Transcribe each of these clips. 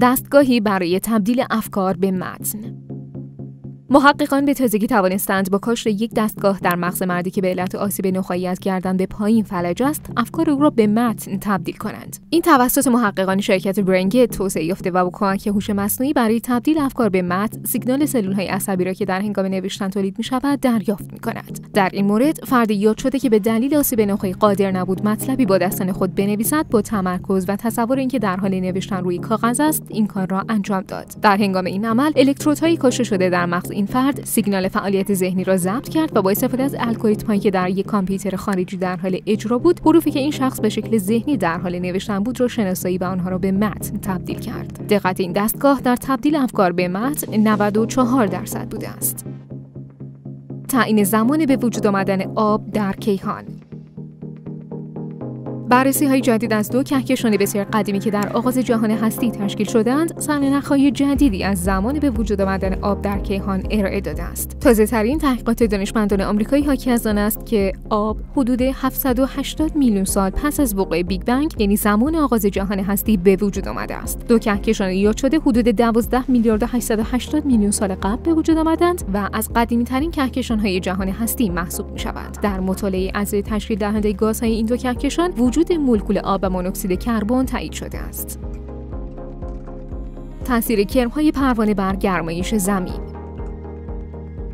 دستگاهی برای تبدیل افکار به متن. محققان به تازگی توانستند با کاشت یک دستگاه در مغز مردی که به علت آسیب نخایی از گردن به پایین فلج است افکار او را به متن تبدیل کنند. این توسط محققان شرکت برنگت توسعه یافته و با کمک هوش مصنوعی برای تبدیل افکار به متن سیگنال های عصبی را که در هنگام نوشتن تولید می شود دریافت می کند در این مورد فرد یاد شده که به دلیل آسیب نخایی قادر نبود مطلبی با دستان خود بنویسد با تمرکز و تصور اینکه در حال نوشتن روی کاغذ است این کار را انجام داد. در هنگام این عمل الکترودهایی کاشته شده در مغز این فرد سیگنال فعالیت ذهنی را ضبط کرد و با استفاده از الگوریتمایی که در یک کامپیوتر خارجی در حال اجرا بود حروفی که این شخص به شکل ذهنی در حال نوشتن بود را شناسایی و آنها را به متن تبدیل کرد. دقت این دستگاه در تبدیل افکار به متن 94 درصد بوده است. تعیین زمان به وجود آمدن آب در کیهان. بررسی های جدید از دو کهکشان بسیار قدیمی که در آغاز جهان هستی تشکیل شدند سرنخهای جدیدی از زمان به وجود آمدن آب در کیهان ارائه داده است. تازه ترین تحقیقات دانشمندان آمریکایی حاکی از آن است که آب حدود 780 میلیون سال پس از وقوع بیگ بنگ یعنی زمان آغاز جهان هستی به وجود آمده است. دو کهکشان یاد شده حدود 12 میلیارد و 880 میلیون سال قبل به وجود آمدند و از قدیمی ترین کهکشان های جهان هستی محسوب می شوند در مطالعه از تشکیل دهنده گازهای این دو کهکشان مولکول آب و مونوکسید کربن تایید شده است. تاثیر کرمهای پروانه بر گرمایش زمین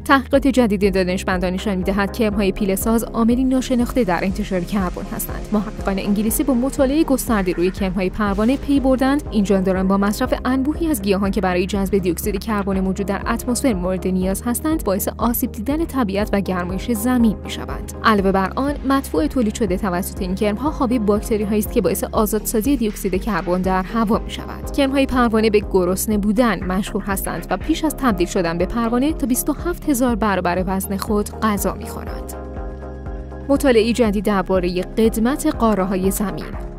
تحقیقات جدید دانشمندان نشان می‌دهد که های پیله ساز عاملی ناشناخته در انتشار کربن هستند. محققان انگلیسی با مطالعه گسترده روی های پروانه پی بردند. این جانداران با مصرف انبوهی از گیاهان که برای جذب دیوکسید کربن موجود در اتمسفر مورد نیاز هستند باعث آسیب دیدن طبیعت و گرمایش زمین می‌شوند. علاوه بر آن مدفوع تولید شده توسط این کرمها حاوی باکتری هایی است که باعث آزادسازی دیوکسید کربن در هوا می‌شود. های پروانه به گرسنه بودن مشهور هستند و پیش از تبدیل شدن به پروانه تا 27 هزار برابر وزن خود غذا می‌خورند. مطالعه جدید درباره قدمت قاره های زمین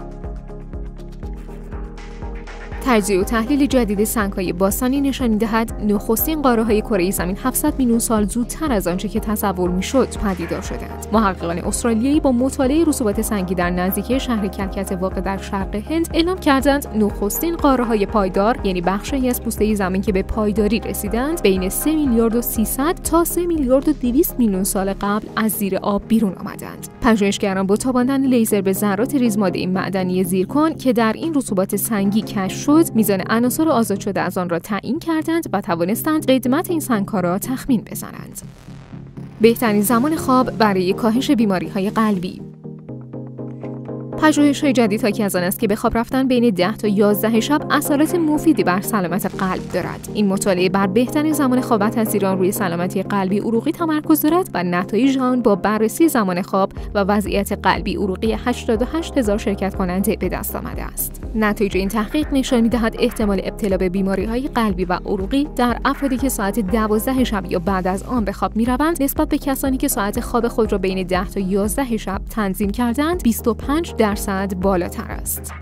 تجزیه و تحلیل جدید سنگهای باستانی نشان می‌دهد نخستین قاره های کره زمین 700 میلیون سال زودتر از آنچه که تصور می‌شد پدیدار شدند محققان استرالیایی با مطالعه رسوبات سنگی در نزدیکی شهر کلکت واقع در شرق هند اعلام کردند نخستین قاره های پایدار یعنی بخشی از پوسته زمین که به پایداری رسیدند بین 3 میلیارد و 300 تا 3 میلیارد و 200 میلیون سال قبل از زیر آب بیرون آمدند. پژوهشگران با تاباندن لیزر به ذرات ریزماده معدنی زیرکن که در این رسوبات سنگی کشف میزان عناصر آزاد شده از آن را تعیین کردند و توانستند قدمت این سنگها را تخمین بزنند. بهترین زمان خواب برای کاهش بیماری های قلبی پژوهش های جدید از آن است که به خواب رفتن بین 10 تا 11 شب اثرات مفیدی بر سلامت قلب دارد. این مطالعه بر بهترین زمان خواب و تاثیر آن روی سلامتی قلبی عروقی تمرکز دارد و نتایج آن با بررسی زمان خواب و وضعیت قلبی عروقی 88 هزار شرکت کننده به دست آمده است. نتایج این تحقیق نشان می‌دهد احتمال ابتلا به بیماری های قلبی و عروقی در افرادی که ساعت 12 شب یا بعد از آن به خواب می‌روند نسبت به کسانی که ساعت خواب خود را بین 10 تا 11 شب تنظیم کردند 25 درصد بالاتر است.